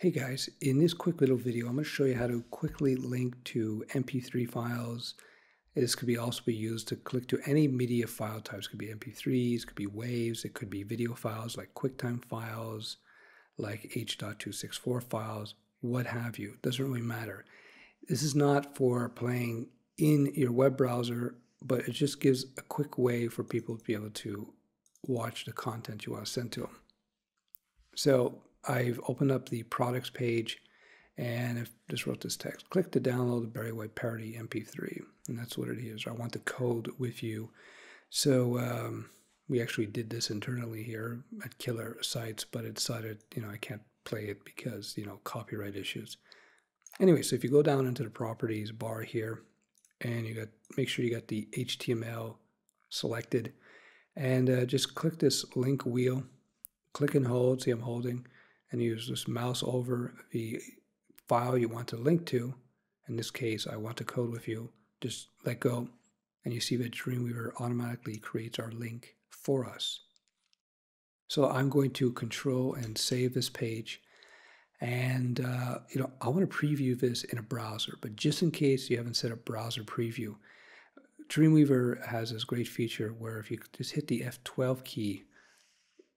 Hey guys, in this quick little video, I'm going to show you how to quickly link to MP3 files. This could be also be used to click to any media file types. It could be MP3s, could be waves, it could be video files like QuickTime files, like H.264 files, what have you. It doesn't really matter. This is not for playing in your web browser, but it just gives a quick way for people to be able to watch the content you want to send to them. So I've opened up the products page and I've just wrote this text. Click to download the Barry White Parody MP3. And that's what it is. I want the code with you. So um, we actually did this internally here at Killersites, but it decided, you know, I can't play it because, you know, copyright issues. Anyway, so if you go down into the properties bar here and you got, make sure you got the HTML selected and uh, just click this link wheel, click and hold, see I'm holding, and use this mouse over the file you want to link to. In this case, I want to code with you. Just let go, and you see that Dreamweaver automatically creates our link for us. So I'm going to control and save this page. And uh, you know, I want to preview this in a browser, but just in case you haven't set up browser preview, Dreamweaver has this great feature where if you just hit the F12 key,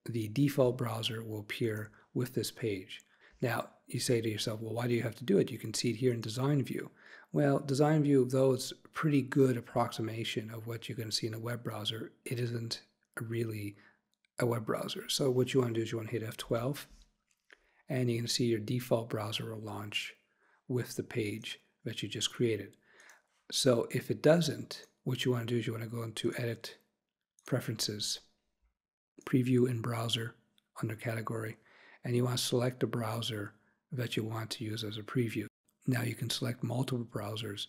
the default browser will appear with this page. Now, you say to yourself, well, why do you have to do it? You can see it here in Design View. Well, Design View, though it's a pretty good approximation of what you're going to see in a web browser, it isn't really a web browser. So what you want to do is you want to hit F12, and you can see your default browser will launch with the page that you just created. So if it doesn't, what you want to do is you want to go into Edit, Preferences, Preview in Browser under Category, and you want to select the browser that you want to use as a preview. Now you can select multiple browsers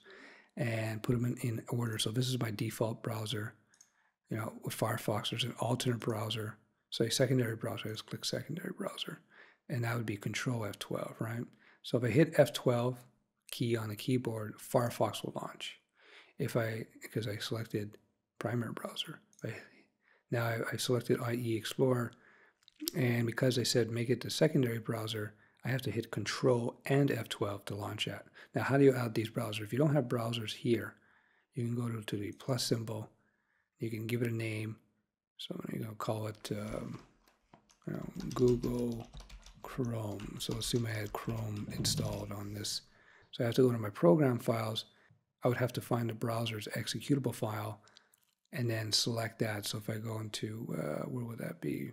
and put them in, in order. So this is my default browser. You know, with Firefox, there's an alternate browser. Say secondary browser, just click secondary browser. And that would be Control F12, right? So if I hit F12 key on the keyboard, Firefox will launch. If I, because I selected primary browser, I, now I, I selected IE Explorer, and because I said make it the secondary browser, I have to hit Control and F12 to launch that. Now, how do you add these browsers? If you don't have browsers here, you can go to, to the plus symbol. You can give it a name. So I'm going to call it um, you know, Google Chrome. So assume I had Chrome installed on this. So I have to go to my program files. I would have to find the browser's executable file and then select that. So if I go into, uh, where would that be?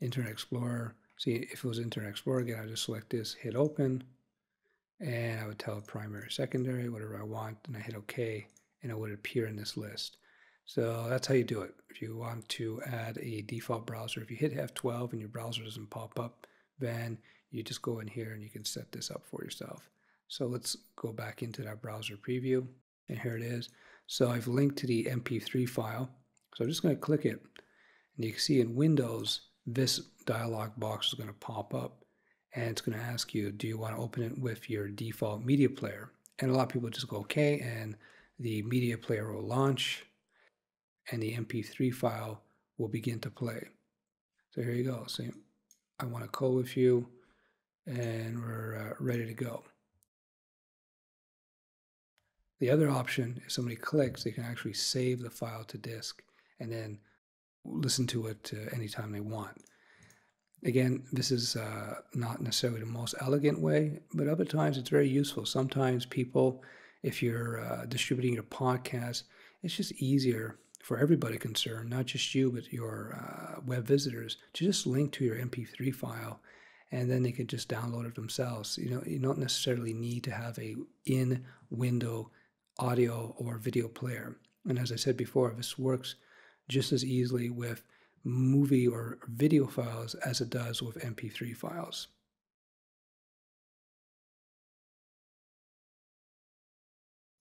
Internet Explorer. See, if it was Internet Explorer again, I just select this, hit open, and I would tell primary, secondary, whatever I want, and I hit OK, and it would appear in this list. So that's how you do it. If you want to add a default browser, if you hit F12 and your browser doesn't pop up, then you just go in here and you can set this up for yourself. So let's go back into that browser preview, and here it is. So I've linked to the MP3 file. So I'm just going to click it, and you can see in Windows, this dialog box is going to pop up and it's going to ask you, do you want to open it with your default media player? And a lot of people just go, okay, and the media player will launch and the MP3 file will begin to play. So here you go. So I want to call with you and we're uh, ready to go. The other option, if somebody clicks, they can actually save the file to disk and then listen to it uh, anytime they want. Again, this is uh, not necessarily the most elegant way, but other times it's very useful. Sometimes people, if you're uh, distributing your podcast, it's just easier for everybody concerned, not just you, but your uh, web visitors, to just link to your MP3 file and then they can just download it themselves. You know, you don't necessarily need to have a in-window audio or video player. And as I said before, this works just as easily with movie or video files as it does with MP3 files.